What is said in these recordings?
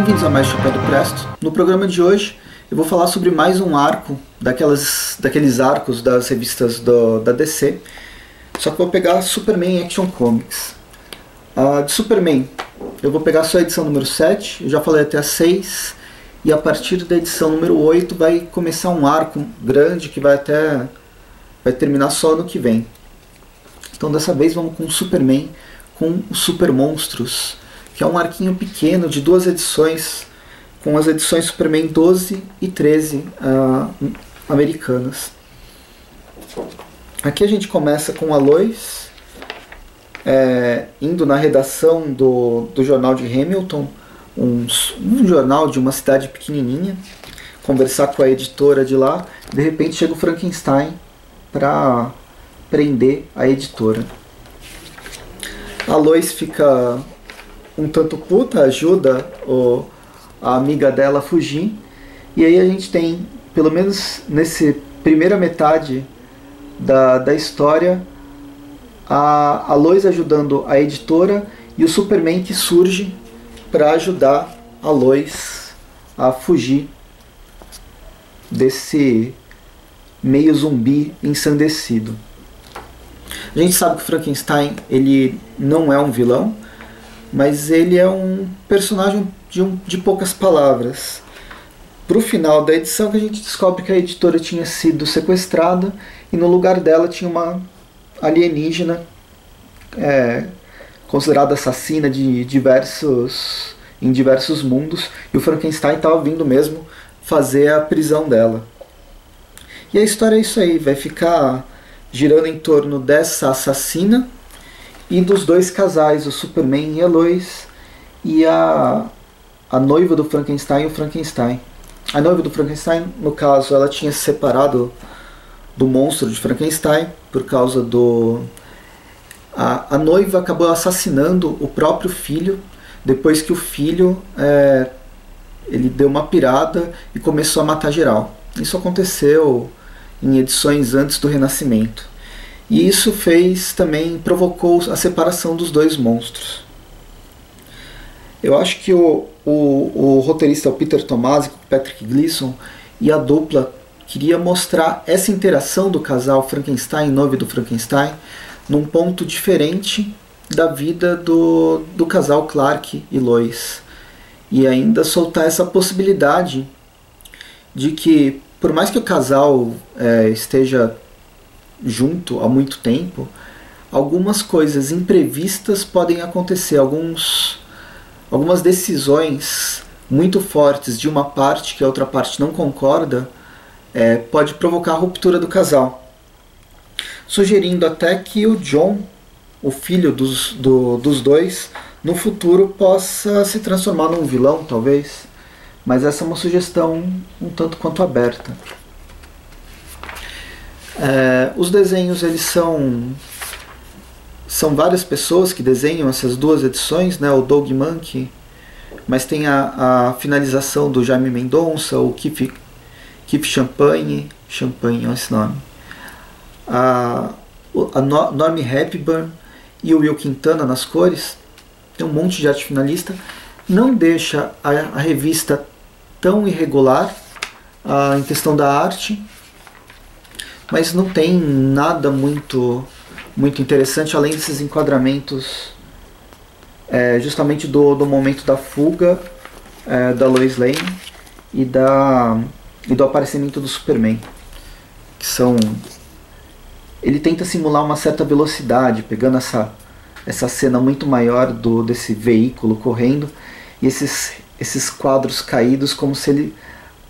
Bem-vindos a mais Chapéu do Presto. No programa de hoje eu vou falar sobre mais um arco daquelas, daqueles arcos das revistas do, da DC. Só que vou pegar Superman Action Comics. Uh, de Superman, eu vou pegar só a edição número 7, eu já falei até a 6, e a partir da edição número 8 vai começar um arco grande que vai até vai terminar só no que vem. Então dessa vez vamos com Superman com os Super Monstros que é um arquinho pequeno de duas edições, com as edições Superman 12 e 13 uh, ah, americanas. Aqui a gente começa com a Lois é, indo na redação do, do jornal de Hamilton, um, um jornal de uma cidade pequenininha, conversar com a editora de lá. De repente chega o Frankenstein para prender a editora. A Lois fica um tanto puta, ajuda o, a amiga dela a fugir. E aí a gente tem, pelo menos nesse primeira metade da, da história, a, a Lois ajudando a editora e o Superman que surge para ajudar a Lois a fugir desse meio zumbi ensandecido. A gente sabe que Frankenstein ele não é um vilão, mas ele é um personagem de, um, de poucas palavras. Para o final da edição que a gente descobre que a editora tinha sido sequestrada e no lugar dela tinha uma alienígena é, considerada assassina de diversos em diversos mundos e o Frankenstein estava vindo mesmo fazer a prisão dela. E a história é isso aí, vai ficar girando em torno dessa assassina e dos dois casais, o Superman e a Lois, e a, a noiva do Frankenstein e o Frankenstein. A noiva do Frankenstein, no caso, ela tinha se separado do monstro de Frankenstein por causa do. A, a noiva acabou assassinando o próprio filho depois que o filho é, ele deu uma pirada e começou a matar geral. Isso aconteceu em edições antes do Renascimento. E isso fez também, provocou a separação dos dois monstros. Eu acho que o, o, o roteirista o Peter Tomasi, Patrick Gleason e a dupla queria mostrar essa interação do casal Frankenstein e noiva do Frankenstein num ponto diferente da vida do, do casal Clark e Lois. E ainda soltar essa possibilidade de que, por mais que o casal é, esteja junto há muito tempo, algumas coisas imprevistas podem acontecer, alguns, algumas decisões muito fortes de uma parte que a outra parte não concorda é, pode provocar a ruptura do casal. Sugerindo até que o John, o filho dos, do, dos dois, no futuro possa se transformar num vilão, talvez. Mas essa é uma sugestão um tanto quanto aberta. É, os desenhos eles são são várias pessoas que desenham essas duas edições, né? O Doug Monkey, mas tem a, a finalização do Jaime Mendonça, o Keith, Keith Champagne, Champagne, olha esse nome, a, a Norm Hepburn e o Will Quintana nas cores, tem um monte de arte finalista, não deixa a, a revista tão irregular a, em questão da arte, mas não tem nada muito muito interessante além desses enquadramentos é, justamente do, do momento da fuga é, da Lois Lane e da e do aparecimento do Superman que são ele tenta simular uma certa velocidade pegando essa essa cena muito maior do desse veículo correndo e esses esses quadros caídos como se ele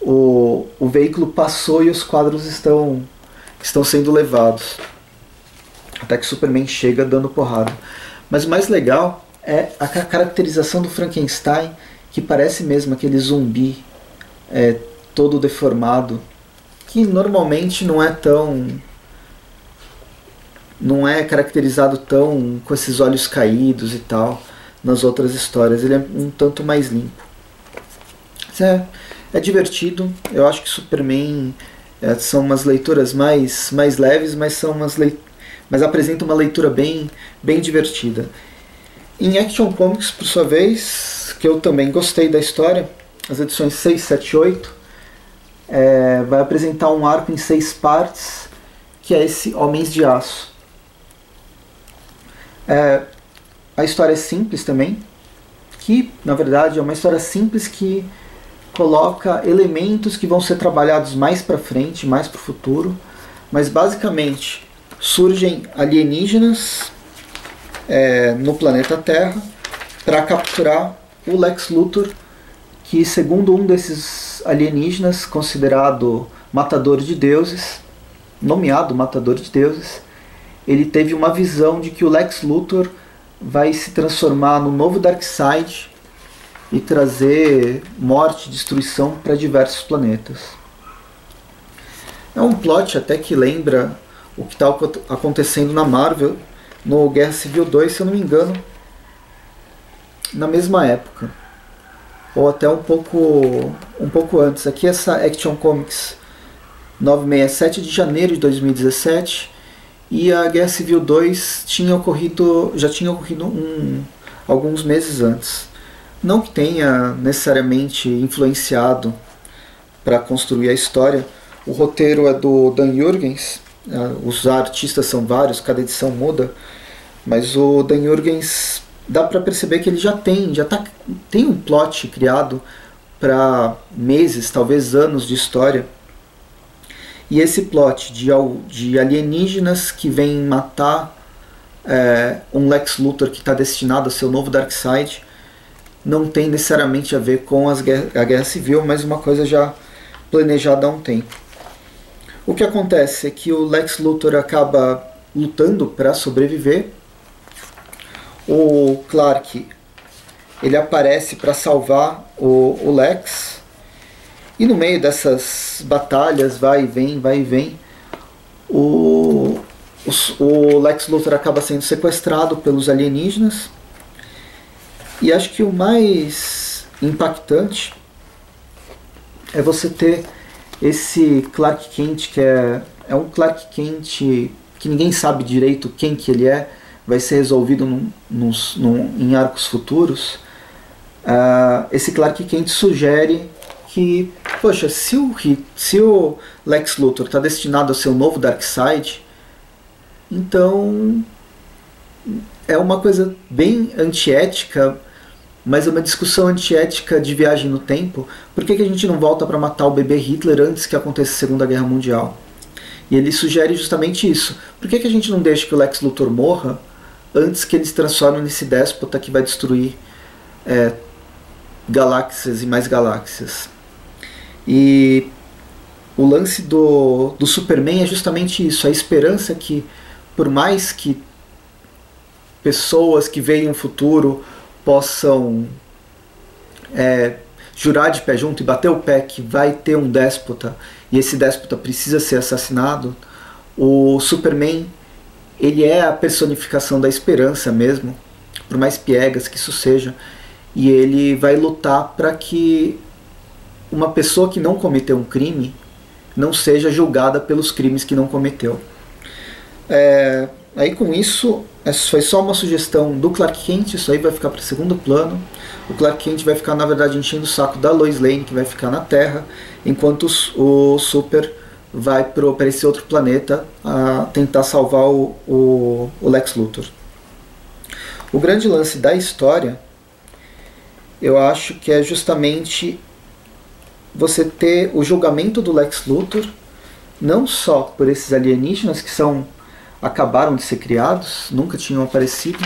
o, o veículo passou e os quadros estão estão sendo levados. Até que Superman chega dando porrada. Mas o mais legal é a caracterização do Frankenstein, que parece mesmo aquele zumbi é, todo deformado, que normalmente não é tão. não é caracterizado tão com esses olhos caídos e tal nas outras histórias. Ele é um tanto mais limpo. É, é divertido. Eu acho que Superman é, são umas leituras mais, mais leves, mas são umas mas apresentam uma leitura bem, bem divertida. Em Action Comics, por sua vez, que eu também gostei da história, as edições 6, 7 e 8, é, vai apresentar um arco em seis partes, que é esse Homens de Aço. É, a história é simples também, que na verdade é uma história simples que coloca elementos que vão ser trabalhados mais para frente, mais para o futuro, mas basicamente surgem alienígenas é, no planeta Terra para capturar o Lex Luthor, que segundo um desses alienígenas, considerado matador de deuses, nomeado matador de deuses, ele teve uma visão de que o Lex Luthor vai se transformar no novo Darkseid e trazer morte e destruição para diversos planetas. É um plot até que lembra o que está acontecendo na Marvel no Guerra Civil 2, se eu não me engano, na mesma época. Ou até um pouco, um pouco antes. Aqui essa Action Comics 967 de janeiro de 2017 e a Guerra Civil 2 tinha ocorrido, já tinha ocorrido um, alguns meses antes. Não que tenha necessariamente influenciado para construir a história. O roteiro é do Dan Jurgens, é, os artistas são vários, cada edição muda, mas o Dan Jurgens dá para perceber que ele já tem, já tá, tem um plot criado para meses, talvez anos de história. E esse plot de, de alienígenas que vêm matar é, um Lex Luthor que está destinado a ser o novo Darkseid não tem necessariamente a ver com as, a Guerra Civil, mas uma coisa já planejada há um tempo. O que acontece é que o Lex Luthor acaba lutando para sobreviver. O Clark ele aparece para salvar o, o, Lex. E no meio dessas batalhas, vai e vem, vai e vem, o, o, o Lex Luthor acaba sendo sequestrado pelos alienígenas. E acho que o mais impactante é você ter esse Clark Kent que é, é um Clark Kent que ninguém sabe direito quem que ele é, vai ser resolvido num, num, num, em arcos futuros. Uh, esse Clark Kent sugere que, poxa, se o, se o Lex Luthor está destinado a ser o novo Darkseid, então é uma coisa bem antiética mas é uma discussão antiética de viagem no tempo. Por que, que a gente não volta para matar o bebê Hitler antes que aconteça a Segunda Guerra Mundial? E ele sugere justamente isso. Por que, que a gente não deixa que o Lex Luthor morra antes que ele se transforme nesse déspota que vai destruir é, galáxias e mais galáxias? E o lance do, do Superman é justamente isso, a esperança que, por mais que pessoas que veem um futuro possam é, jurar de pé junto e bater o pé que vai ter um déspota e esse déspota precisa ser assassinado, o Superman ele é a personificação da esperança mesmo, por mais piegas que isso seja, e ele vai lutar para que uma pessoa que não cometeu um crime não seja julgada pelos crimes que não cometeu. É, aí com isso essa foi só uma sugestão do Clark Kent, isso aí vai ficar para segundo plano. O Clark Kent vai ficar, na verdade, enchendo o saco da Lois Lane, que vai ficar na Terra, enquanto o Super vai para esse outro planeta a tentar salvar o, o, o Lex Luthor. O grande lance da história, eu acho que é justamente você ter o julgamento do Lex Luthor, não só por esses alienígenas que são acabaram de ser criados, nunca tinham aparecido,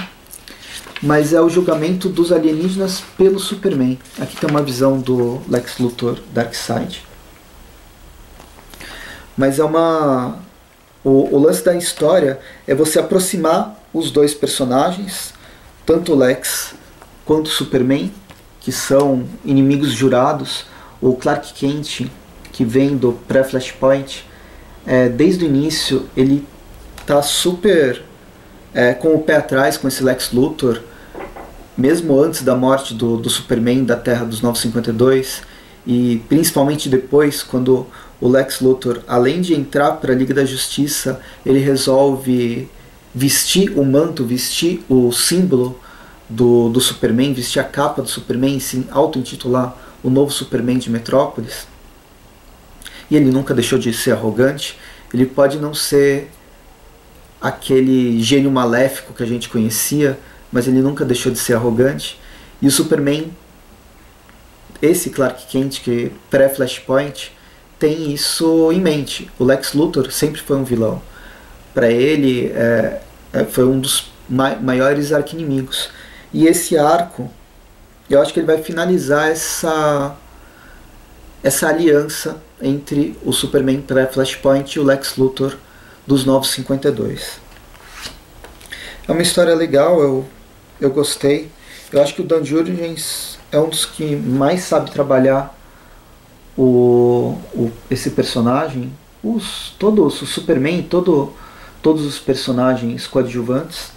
mas é o julgamento dos alienígenas pelo Superman. Aqui tem uma visão do Lex Luthor Darkseid. Mas é uma. O, o lance da história é você aproximar os dois personagens, tanto o Lex quanto o Superman, que são inimigos jurados, o Clark Kent, que vem do pré-Flashpoint, é, desde o início ele tá super é, com o pé atrás com esse Lex Luthor, mesmo antes da morte do, do Superman da Terra dos 952 e principalmente depois, quando o Lex Luthor, além de entrar para a Liga da Justiça, ele resolve vestir o manto, vestir o símbolo do, do Superman, vestir a capa do Superman e se auto-intitular o novo Superman de Metrópolis, e ele nunca deixou de ser arrogante, ele pode não ser aquele gênio maléfico que a gente conhecia, mas ele nunca deixou de ser arrogante. E o Superman, esse Clark Kent que pré-Flashpoint, tem isso em mente. O Lex Luthor sempre foi um vilão. Para ele, é, é, foi um dos maiores arquinimigos. E esse arco, eu acho que ele vai finalizar essa essa aliança entre o Superman pré-Flashpoint e o Lex Luthor dos Novos 52. É uma história legal, eu, eu gostei. Eu acho que o Dan Jurgens é um dos que mais sabe trabalhar o, o, esse personagem. Os, todo o Superman, todo, todos os personagens coadjuvantes.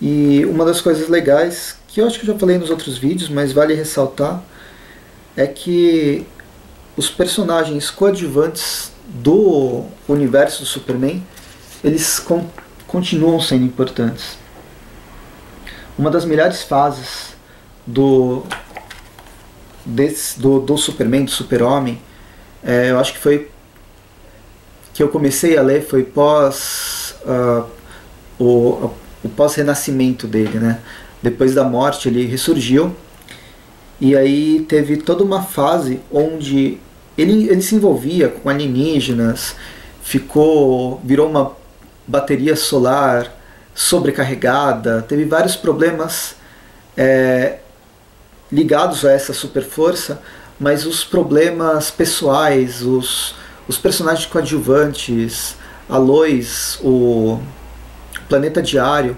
E uma das coisas legais, que eu acho que eu já falei nos outros vídeos, mas vale ressaltar, é que os personagens coadjuvantes do universo do Superman, eles con continuam sendo importantes. Uma das melhores fases do, desse, do, do Superman, do Super-Homem, é, eu acho que foi que eu comecei a ler foi pós uh, o, o pós-renascimento dele, né? Depois da morte ele ressurgiu e aí teve toda uma fase onde ele, ele se envolvia com alienígenas, ficou, virou uma bateria solar sobrecarregada, teve vários problemas é, ligados a essa super força, mas os problemas pessoais, os, os personagens coadjuvantes, a Lois, o Planeta Diário,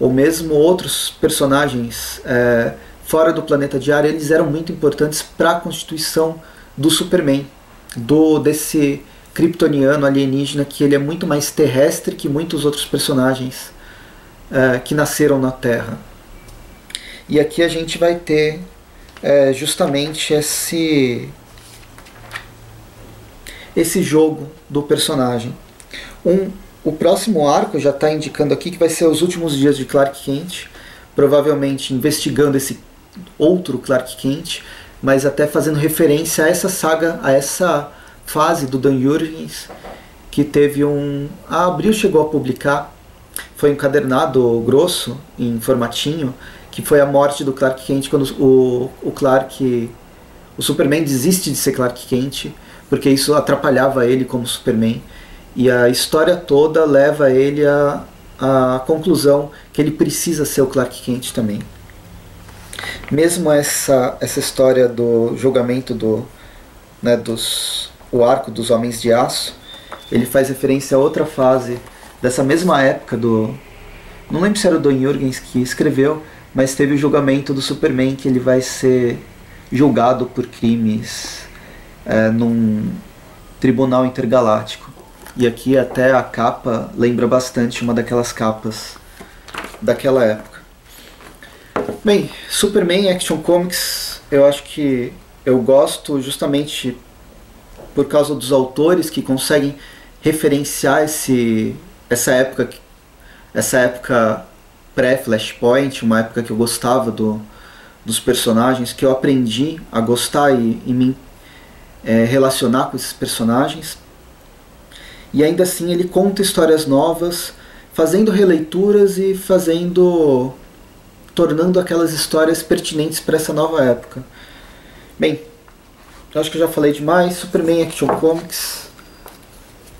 ou mesmo outros personagens é, fora do Planeta Diário, eles eram muito importantes para a constituição do Superman, do desse kryptoniano alienígena que ele é muito mais terrestre que muitos outros personagens uh, que nasceram na Terra. E aqui a gente vai ter uh, justamente esse esse jogo do personagem. Um, o próximo arco já está indicando aqui que vai ser os últimos dias de Clark Kent, provavelmente investigando esse outro Clark Kent, mas até fazendo referência a essa saga, a essa fase do Dan Jurgens, que teve um. A Abril chegou a publicar, foi encadernado grosso, em formatinho, que foi a morte do Clark Kent quando o, o Clark. O Superman desiste de ser Clark Kent, porque isso atrapalhava ele como Superman. E a história toda leva ele a, a conclusão que ele precisa ser o Clark Kent também mesmo essa, essa história do julgamento do, né, dos, o arco dos Homens de Aço, ele faz referência a outra fase dessa mesma época do. Não lembro se era o Don Jurgens que escreveu, mas teve o julgamento do Superman que ele vai ser julgado por crimes é, num tribunal intergaláctico. E aqui até a capa lembra bastante uma daquelas capas daquela época. Bem, Superman Action Comics, eu acho que eu gosto justamente por causa dos autores que conseguem referenciar esse, essa época essa época pré-Flashpoint, uma época que eu gostava do, dos personagens, que eu aprendi a gostar e, e me é, relacionar com esses personagens. E ainda assim ele conta histórias novas, fazendo releituras e fazendo tornando aquelas histórias pertinentes para essa nova época. Bem, acho que eu já falei demais. Superman Action Comics.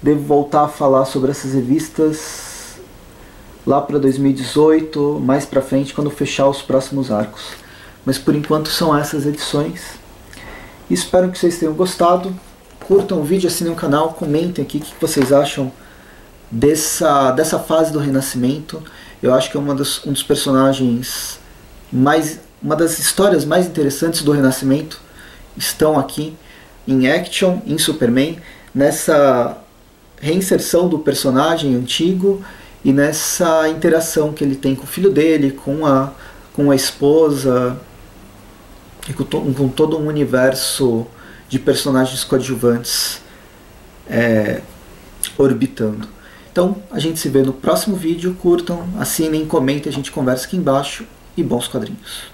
Devo voltar a falar sobre essas revistas lá para 2018, mais para frente, quando fechar os próximos arcos. Mas por enquanto são essas edições. Espero que vocês tenham gostado. Curtam o vídeo, assinem o canal, comentem aqui o que vocês acham dessa, dessa fase do Renascimento. Eu acho que é uma dos, um dos personagens mais. uma das histórias mais interessantes do Renascimento estão aqui em Action, em Superman, nessa reinserção do personagem antigo e nessa interação que ele tem com o filho dele, com a, com a esposa e com, to, com todo um universo de personagens coadjuvantes é, orbitando. Então a gente se vê no próximo vídeo. Curtam, assinem, comentem, a gente conversa aqui embaixo e bons quadrinhos.